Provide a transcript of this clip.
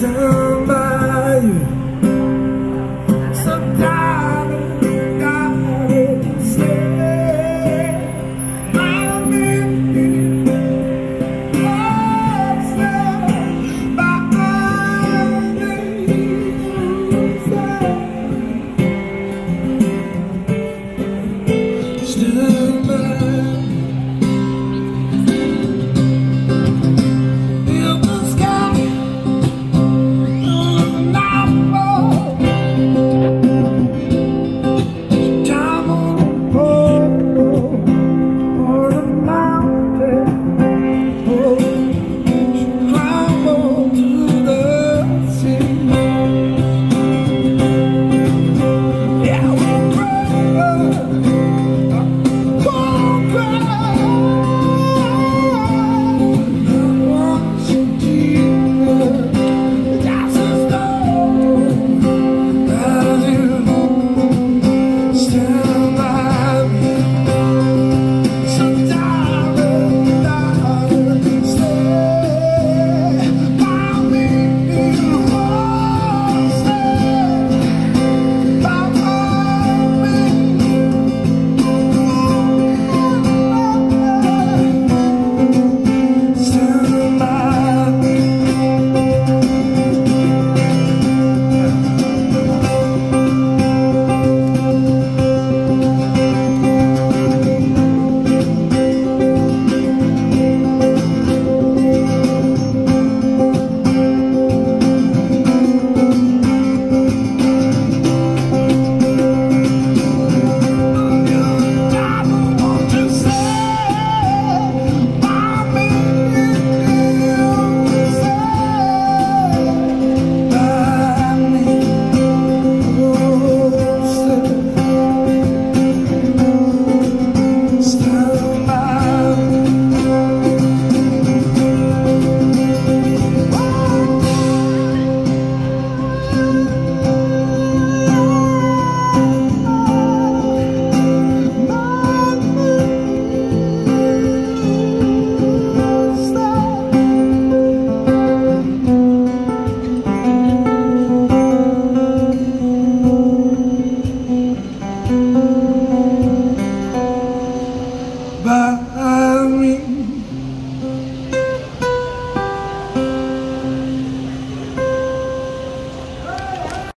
等吧